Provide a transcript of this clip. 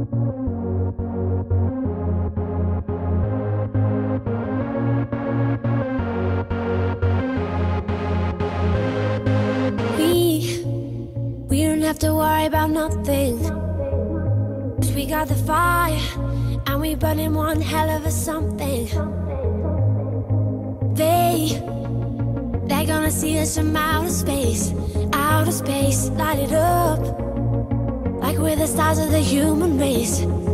We, we don't have to worry about nothing. Cause we got the fire, and we burning one hell of a something. They, they're gonna see us from outer space, outer space, light it up. Like we're the stars of the human race, human